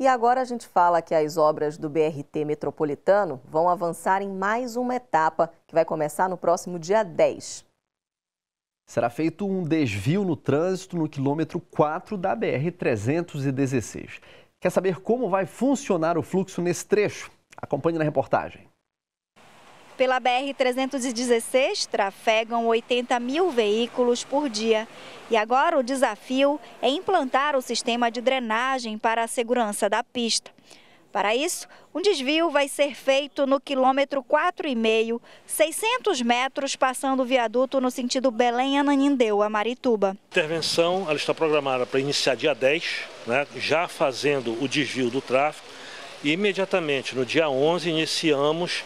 E agora a gente fala que as obras do BRT metropolitano vão avançar em mais uma etapa, que vai começar no próximo dia 10. Será feito um desvio no trânsito no quilômetro 4 da BR-316. Quer saber como vai funcionar o fluxo nesse trecho? Acompanhe na reportagem. Pela BR-316, trafegam 80 mil veículos por dia. E agora o desafio é implantar o sistema de drenagem para a segurança da pista. Para isso, um desvio vai ser feito no quilômetro 4,5, 600 metros, passando o viaduto no sentido Belém-Ananindeu, a Marituba. A intervenção ela está programada para iniciar dia 10, né, já fazendo o desvio do tráfego. E imediatamente, no dia 11, iniciamos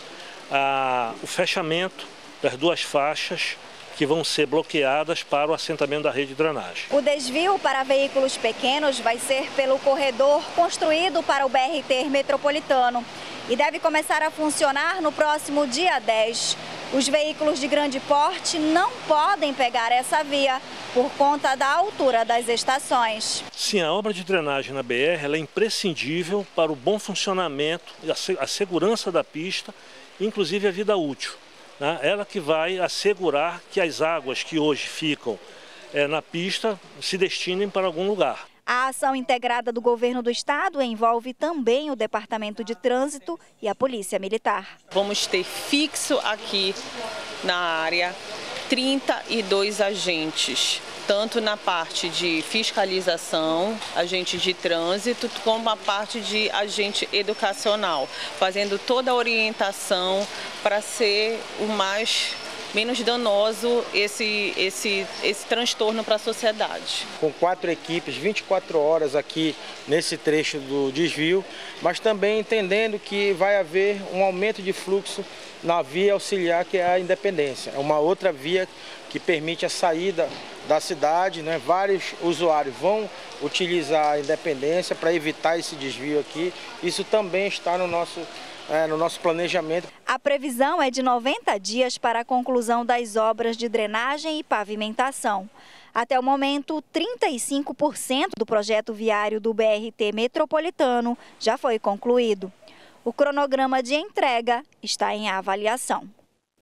a, o fechamento das duas faixas que vão ser bloqueadas para o assentamento da rede de drenagem. O desvio para veículos pequenos vai ser pelo corredor construído para o BRT metropolitano e deve começar a funcionar no próximo dia 10. Os veículos de grande porte não podem pegar essa via por conta da altura das estações. Sim, a obra de drenagem na BR é imprescindível para o bom funcionamento a segurança da pista inclusive a vida útil. Né? Ela que vai assegurar que as águas que hoje ficam é, na pista se destinem para algum lugar. A ação integrada do governo do estado envolve também o Departamento de Trânsito e a Polícia Militar. Vamos ter fixo aqui na área 32 agentes tanto na parte de fiscalização, agente de trânsito, como a parte de agente educacional, fazendo toda a orientação para ser o mais menos danoso esse, esse, esse transtorno para a sociedade. Com quatro equipes, 24 horas aqui nesse trecho do desvio, mas também entendendo que vai haver um aumento de fluxo na via auxiliar que é a Independência. É uma outra via que permite a saída da cidade, né? vários usuários vão utilizar a Independência para evitar esse desvio aqui. Isso também está no nosso, é, no nosso planejamento. A previsão é de 90 dias para a conclusão das obras de drenagem e pavimentação. Até o momento, 35% do projeto viário do BRT metropolitano já foi concluído. O cronograma de entrega está em avaliação.